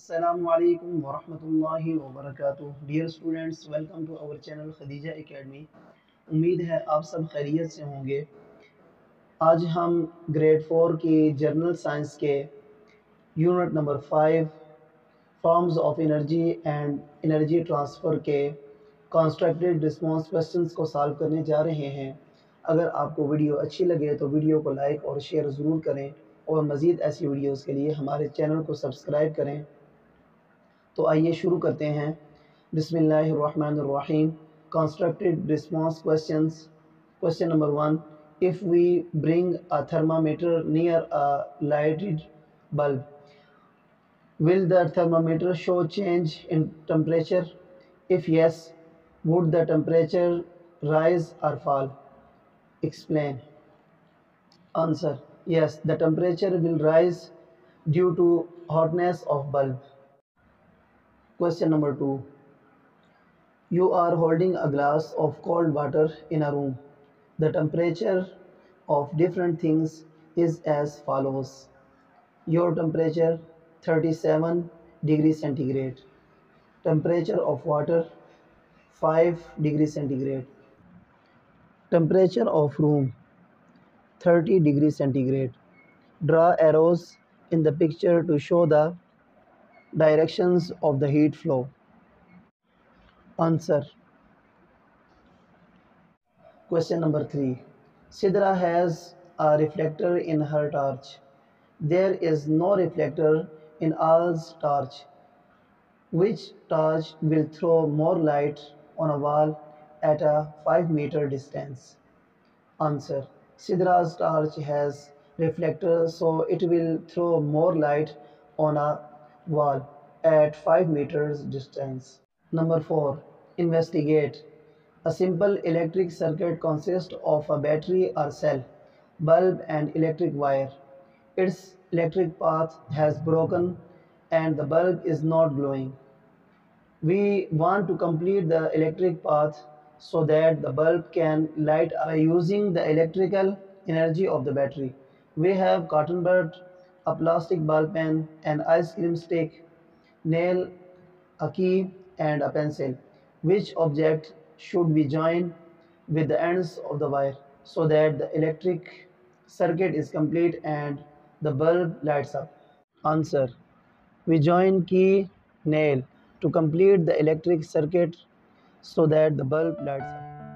السلام علیکم ورحمۃ اللہ وبرکاتہ۔ Dear students welcome to our channel Khadija academy امید ہے آپ سب خیریت سے ہوں گے۔ آج ہم گریڈ فور کی جرنل سائنس کے unit number five forms of energy and energy transfer کے کانسٹرکٹیڈ رسپانس کوشچنس کو سالو کرنے جا رہے ہیں۔ اگر آپ کو ویڈیو اچھی لگے تو ویڈیو کو لائک اور شیئر ضرور کریں اور مزید ایسی ویڈیوز کے لیے ہمارے چینل کو سبسکرائب کریں۔ तो आइए शुरू करते हैं। बसमीम constructive response question question number one if we bring a thermometer near a lighted bulb will the thermometer show change in temperature if yes would the temperature rise or fall explain answer yes the temperature will rise due to hotness of bulb Question number two. You are holding a glass of cold water in a room. The temperature of different things is as follows. Your temperature 37 degrees centigrade. Temperature of water 5 degrees centigrade. Temperature of room 30 degrees centigrade. Draw arrows in the picture to show the directions of the heat flow. Answer. Question number 3 sidra has a reflector in her torch. There is no reflector in Ali's torch. Which torch will throw more light on a wall at a 5 meter distance? Answer. Sidra's torch has reflector so it will throw more light on a wall at 5 meters distance. Number 4. Investigate. A simple electric circuit consists of a battery or cell, bulb and electric wire. Its electric path has broken and the bulb is not glowing. We want to complete the electric path so that the bulb can light by using the electrical energy of the battery. We have bud a plastic ball pen, an ice cream stick, nail, a key and a pencil. Which object should we join with the ends of the wire so that the electric circuit is complete and the bulb lights up? Answer. We join key, nail to complete the electric circuit so that the bulb lights up.